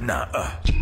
Nah, uh.